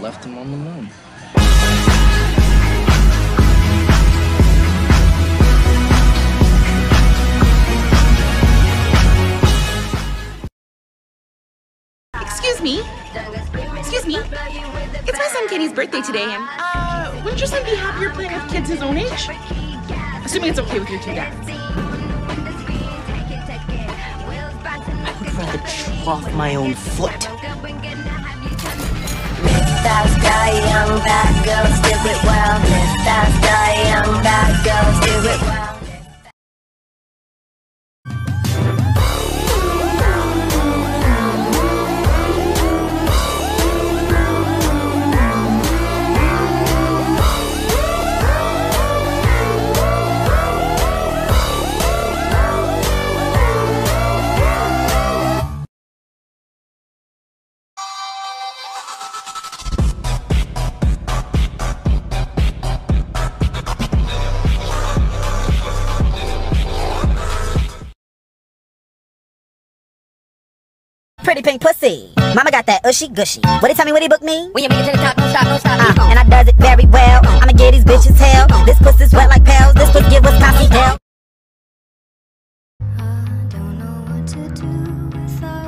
Left him on the moon. Excuse me. Excuse me. It's my son Kenny's birthday today, and uh, wouldn't your son be happier playing with kids his own age? Assuming it's okay with your two dads. I would rather trough my own foot. Guy, young bad girls do pretty pink pussy. Mama got that ushy gushy. What he tell me what he book me? When you make it to the top, don't stop, don't stop. Uh, and I does it very well. I'ma get these bitches hell. This pussy's wet like pals. This pussy give us coffee hell. I don't know what to do without